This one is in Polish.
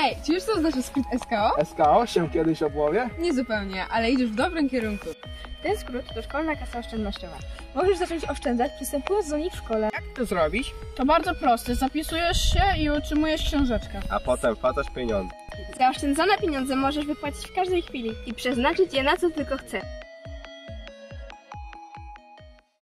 Hej, czy już co znaczy skrót SKO? SKO się kiedyś obłowie? Nie zupełnie, ale idziesz w dobrym kierunku. Ten skrót to szkolna kasa oszczędnościowa. Możesz zacząć oszczędzać przystępując do nich w szkole. Jak to zrobić? To bardzo proste. Zapisujesz się i utrzymujesz książeczkę. a potem wpłacasz pieniądze. Zaoszczędzone pieniądze możesz wypłacić w każdej chwili i przeznaczyć je na co tylko chcesz.